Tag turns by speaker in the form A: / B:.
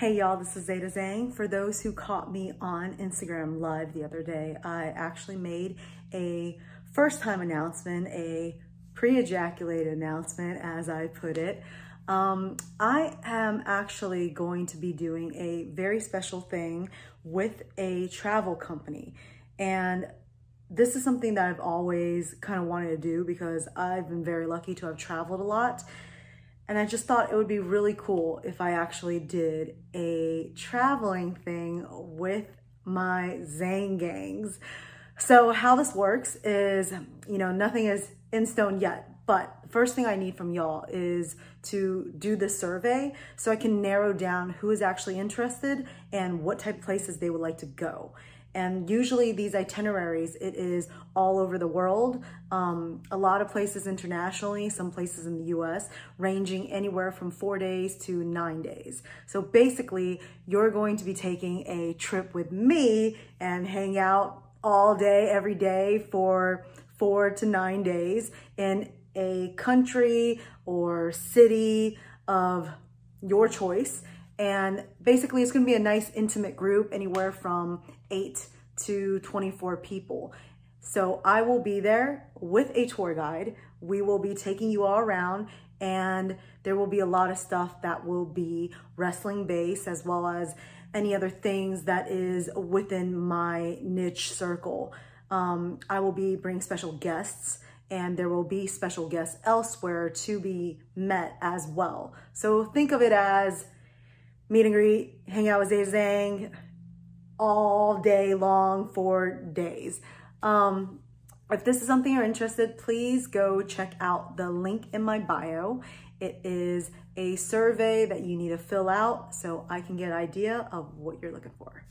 A: Hey y'all, this is Zeda Zhang. For those who caught me on Instagram live the other day, I actually made a first time announcement, a pre ejaculate announcement as I put it. Um, I am actually going to be doing a very special thing with a travel company. And this is something that I've always kind of wanted to do because I've been very lucky to have traveled a lot and I just thought it would be really cool if I actually did a traveling thing with my Zhang gangs. So how this works is, you know, nothing is in stone yet, but first thing I need from y'all is to do the survey so I can narrow down who is actually interested and what type of places they would like to go. And usually these itineraries, it is all over the world, um, a lot of places internationally, some places in the US, ranging anywhere from four days to nine days. So basically, you're going to be taking a trip with me and hang out all day, every day for four to nine days in a country or city of your choice. And basically it's gonna be a nice intimate group, anywhere from eight to 24 people. So I will be there with a tour guide. We will be taking you all around and there will be a lot of stuff that will be wrestling based as well as any other things that is within my niche circle. Um, I will be bringing special guests and there will be special guests elsewhere to be met as well. So think of it as meet and greet, hang out with Zay Zhang all day long for days. Um, if this is something you're interested, please go check out the link in my bio. It is a survey that you need to fill out so I can get an idea of what you're looking for.